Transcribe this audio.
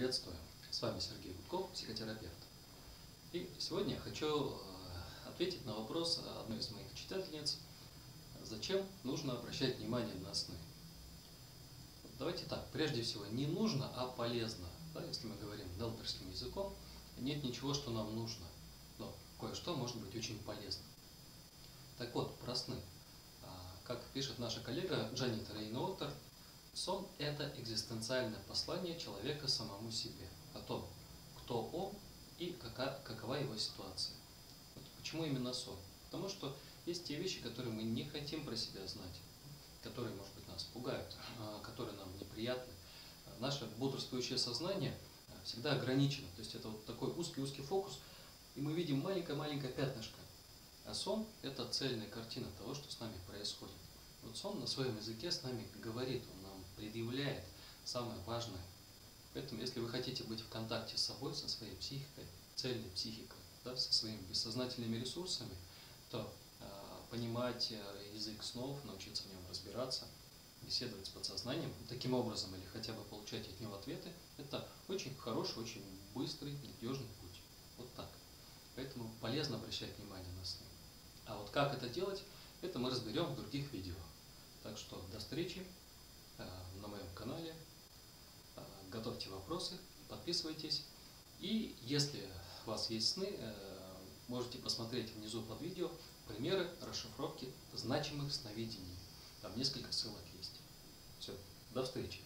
приветствую. С вами Сергей Гудков, психотерапевт. И сегодня я хочу э, ответить на вопрос одной из моих читательниц, зачем нужно обращать внимание на сны. Давайте так, прежде всего, не нужно, а полезно. Да, если мы говорим делперским языком, нет ничего, что нам нужно, но кое-что может быть очень полезно. Так вот, про сны. А, как пишет наша коллега Джанет Рейноутер, сон – это экзистенциальное послание человека самому себе о том, кто он и какая, какова его ситуация. Вот почему именно сон? Потому что есть те вещи, которые мы не хотим про себя знать, которые, может быть, нас пугают, а, которые нам неприятны. Наше бодрствующее сознание всегда ограничено, то есть это вот такой узкий-узкий фокус, и мы видим маленькое-маленькое пятнышко, а сон – это цельная картина того, что с нами происходит. Вот сон на своем языке с нами говорит, он предъявляет самое важное. Поэтому, если вы хотите быть в контакте с собой, со своей психикой, цельной психикой, да, со своими бессознательными ресурсами, то э, понимать язык снов, научиться в нем разбираться, беседовать с подсознанием, таким образом или хотя бы получать от него ответы, это очень хороший, очень быстрый, надежный путь. Вот так. Поэтому полезно обращать внимание на сны. А вот как это делать, это мы разберем в других видео. Так что до встречи на моем канале. Э, готовьте вопросы, подписывайтесь. И если у вас есть сны, э, можете посмотреть внизу под видео примеры расшифровки значимых сновидений. Там несколько ссылок есть. Все, до встречи.